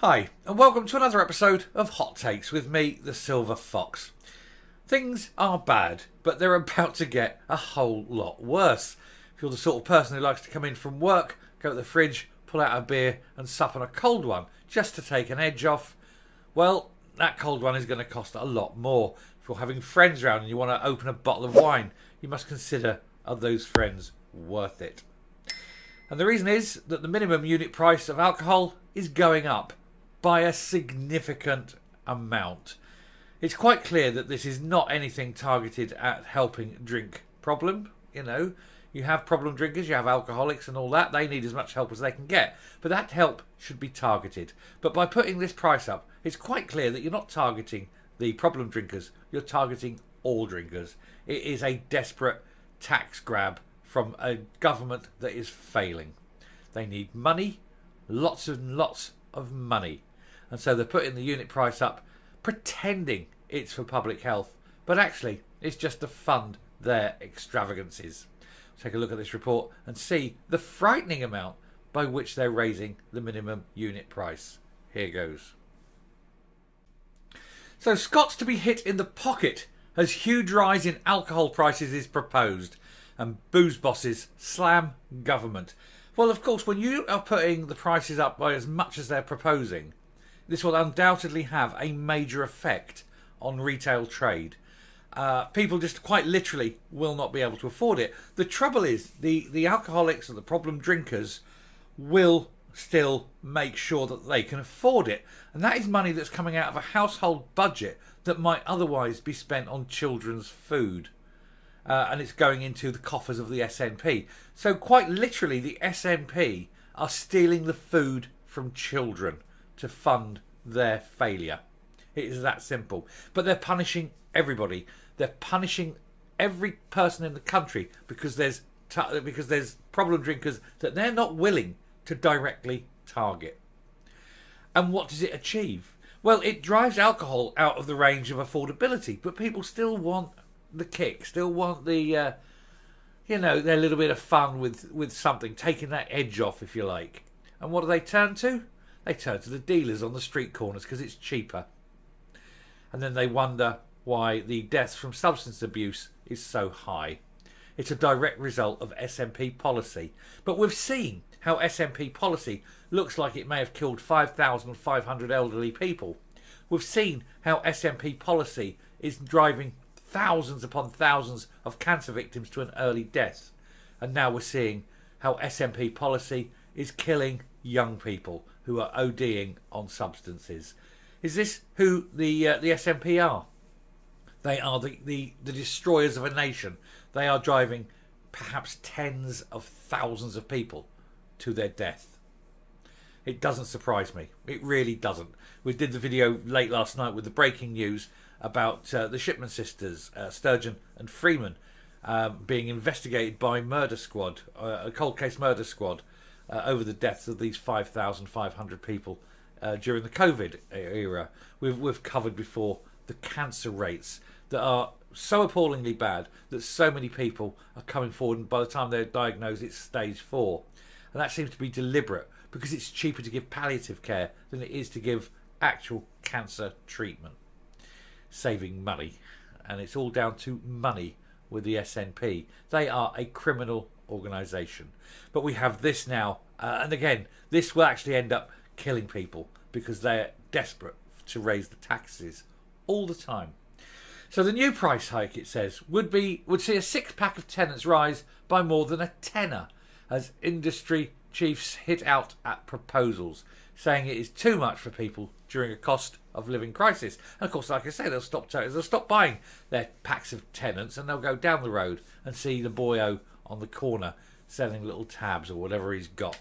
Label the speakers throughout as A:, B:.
A: Hi, and welcome to another episode of Hot Takes with me, the Silver Fox. Things are bad, but they're about to get a whole lot worse. If you're the sort of person who likes to come in from work, go to the fridge, pull out a beer, and sup on a cold one just to take an edge off, well, that cold one is going to cost a lot more. If you're having friends around and you want to open a bottle of wine, you must consider are those friends worth it? And the reason is that the minimum unit price of alcohol is going up by a significant amount. It's quite clear that this is not anything targeted at helping drink problem. You know, you have problem drinkers, you have alcoholics and all that. They need as much help as they can get. But that help should be targeted. But by putting this price up, it's quite clear that you're not targeting the problem drinkers, you're targeting all drinkers. It is a desperate tax grab from a government that is failing. They need money, lots and lots of money and so they're putting the unit price up, pretending it's for public health, but actually it's just to fund their extravagances. Take a look at this report and see the frightening amount by which they're raising the minimum unit price. Here goes. So, Scots to be hit in the pocket as huge rise in alcohol prices is proposed, and booze bosses slam government. Well, of course, when you are putting the prices up by as much as they're proposing, this will undoubtedly have a major effect on retail trade. Uh, people just quite literally will not be able to afford it. The trouble is, the, the alcoholics and the problem drinkers will still make sure that they can afford it. And that is money that's coming out of a household budget that might otherwise be spent on children's food. Uh, and it's going into the coffers of the SNP. So, quite literally, the SNP are stealing the food from children to fund their failure. It is that simple. But they're punishing everybody. They're punishing every person in the country because there's because there's problem drinkers that they're not willing to directly target. And what does it achieve? Well, it drives alcohol out of the range of affordability, but people still want the kick, still want the, uh, you know, their little bit of fun with with something, taking that edge off, if you like. And what do they turn to? They turn to the dealers on the street corners because it's cheaper. And then they wonder why the deaths from substance abuse is so high. It's a direct result of SNP policy. But we've seen how SNP policy looks like it may have killed 5,500 elderly people. We've seen how SNP policy is driving thousands upon thousands of cancer victims to an early death. And now we're seeing how SNP policy is killing young people who are ODing on substances. Is this who the uh, the SNP are? They are the, the, the destroyers of a nation. They are driving perhaps tens of thousands of people to their death. It doesn't surprise me. It really doesn't. We did the video late last night with the breaking news about uh, the Shipman sisters, uh, Sturgeon and Freeman, um, being investigated by Murder Squad, uh, a cold case murder squad, uh, over the deaths of these 5,500 people uh, during the COVID era. We've, we've covered before the cancer rates that are so appallingly bad that so many people are coming forward, and by the time they're diagnosed, it's stage four. And that seems to be deliberate because it's cheaper to give palliative care than it is to give actual cancer treatment, saving money. And it's all down to money with the SNP. They are a criminal organisation. But we have this now, uh, and again, this will actually end up killing people because they're desperate to raise the taxes all the time. So the new price hike, it says, would be would see a six pack of Tennent's rise by more than a tenner, as industry chiefs hit out at proposals, saying it is too much for people during a cost of living crisis. And of course, like I say, they'll stop they'll stop buying their packs of Tennent's and they'll go down the road and see the boyo on the corner selling little tabs or whatever he's got.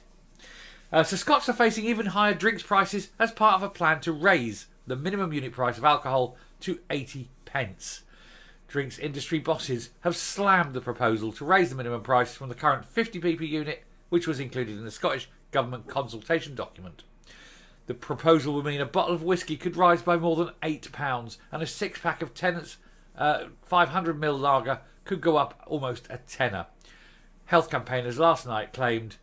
A: Uh, so Scots are facing even higher drinks prices as part of a plan to raise the minimum unit price of alcohol to 80 pence. Drinks industry bosses have slammed the proposal to raise the minimum price from the current 50p per unit, which was included in the Scottish Government consultation document. The proposal would mean a bottle of whisky could rise by more than £8, and a six pack of Tennent's uh, 500ml lager could go up almost a tenner. Health campaigners last night claimed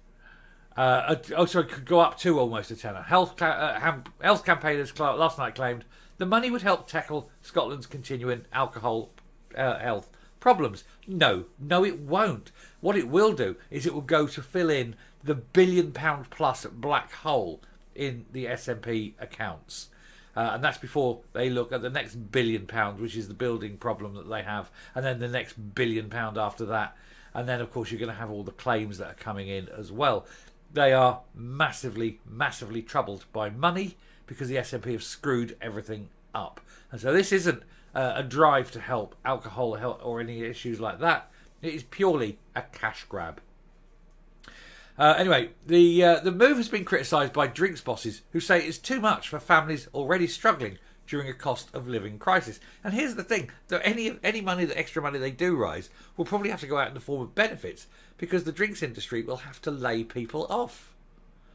A: Uh, oh, sorry, could go up to almost a tenner. Health, uh, ham, health campaigners last night claimed the money would help tackle Scotland's continuing alcohol uh, health problems. No, no, it won't. What it will do is it will go to fill in the billion pound plus black hole in the SNP accounts. Uh, and that's before they look at the next billion pound, which is the building problem that they have, and then the next billion pound after that. And then, of course, you're going to have all the claims that are coming in as well. They are massively, massively troubled by money because the SNP have screwed everything up. And so this isn't uh, a drive to help alcohol or any issues like that. It is purely a cash grab. Uh, anyway, the uh, the move has been criticised by drinks bosses who say it's too much for families already struggling during a cost of living crisis. And here's the thing: that any any money, the extra money they do rise, will probably have to go out in the form of benefits because the drinks industry will have to lay people off,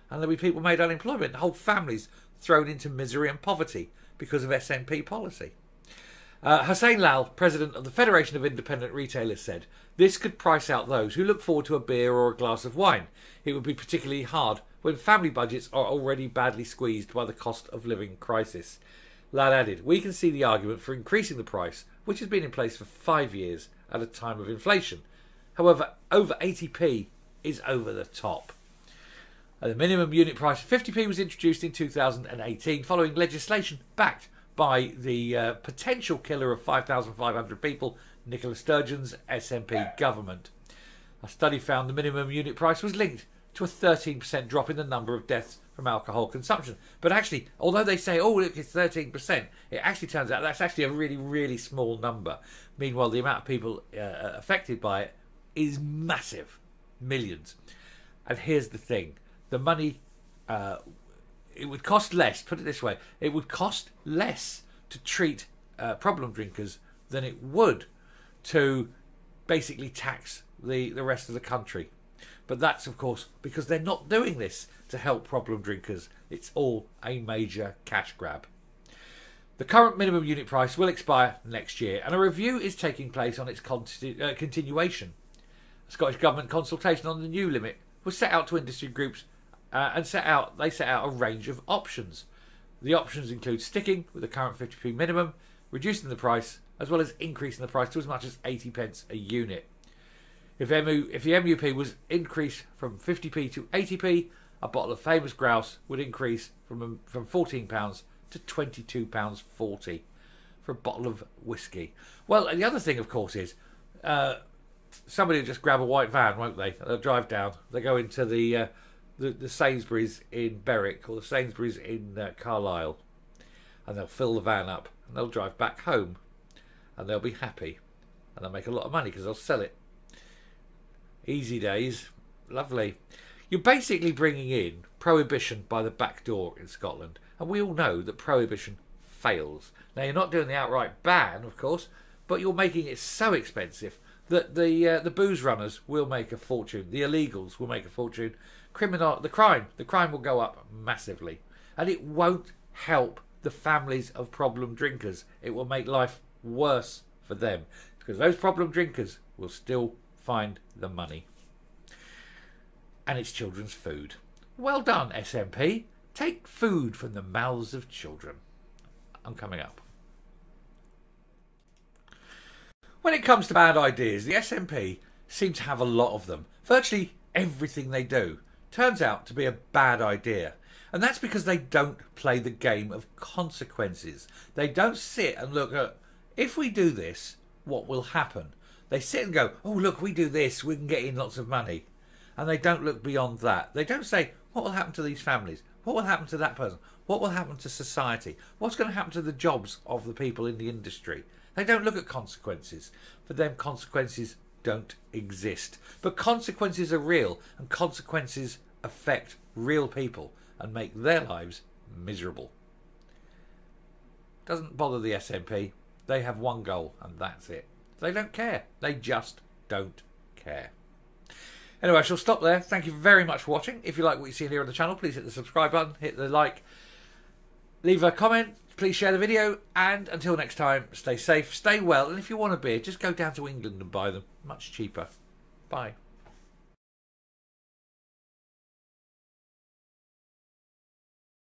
A: and there'll be people made unemployment, whole families thrown into misery and poverty because of SNP policy. Uh, Hussein Lal, president of the Federation of Independent Retailers, said this could price out those who look forward to a beer or a glass of wine. It would be particularly hard when family budgets are already badly squeezed by the cost of living crisis. Lal added, We can see the argument for increasing the price, which has been in place for five years at a time of inflation. However, over 80p is over the top. The minimum unit price of 50p was introduced in 2018 following legislation backed by the uh, potential killer of 5,500 people, Nicola Sturgeon's SNP government. A study found the minimum unit price was linked to a 13% drop in the number of deaths from alcohol consumption. But actually, although they say, oh, look, it's 13%, it actually turns out that's actually a really, really small number. Meanwhile, the amount of people uh, affected by it is massive millions. And here's the thing the money uh, it would cost less. Put it this way: it would cost less to treat uh, problem drinkers than it would to basically tax the the rest of the country. But that's of course because they're not doing this to help problem drinkers. It's all a major cash grab. The current minimum unit price will expire next year, and a review is taking place on its uh, continuation. A Scottish Government consultation on the new limit was set out to industry groups uh, and set out they set out a range of options. The options include sticking with the current 50p minimum, reducing the price, as well as increasing the price to as much as 80 pence a unit. If, MU, if the MUP was increased from 50p to 80p, a bottle of famous grouse would increase from from 14 pounds to 22 pounds 40 for a bottle of whiskey. Well, the other thing, of course, is uh, somebody will just grab a white van, won't they? They'll drive down. They go into the uh, the, the Sainsbury's in Berwick or the Sainsbury's in uh, Carlisle, and they'll fill the van up and they'll drive back home, and they'll be happy, and they'll make a lot of money because they'll sell it. Easy days, lovely. You're basically bringing in prohibition by the back door in Scotland, and we all know that prohibition fails. Now you're not doing the outright ban, of course, but you're making it so expensive that the uh, the booze runners will make a fortune, the illegals will make a fortune, criminal the crime the crime will go up massively. And it won't help the families of problem drinkers. It will make life worse for them because those problem drinkers will still find the money and it's children's food well done SNP take food from the mouths of children i'm coming up when it comes to bad ideas the SNP seem to have a lot of them virtually everything they do turns out to be a bad idea. And that's because they don't play the game of consequences. They don't sit and look at, if we do this, what will happen? They sit and go, oh, look, we do this, we can get in lots of money. And they don't look beyond that. They don't say, what will happen to these families? What will happen to that person? What will happen to society? What's going to happen to the jobs of the people in the industry? They don't look at consequences. For them, consequences don't exist. But consequences are real, and consequences affect real people and make their lives miserable. Doesn't bother the SNP. They have one goal, and that's it. They don't care. They just don't care. Anyway, I shall stop there. Thank you very much for watching. If you like what you see here on the channel, please hit the subscribe button, hit the like, leave a comment, please share the video, and until next time, stay safe, stay well, and if you want a beer, just go down to England and buy them. Much cheaper. Bye.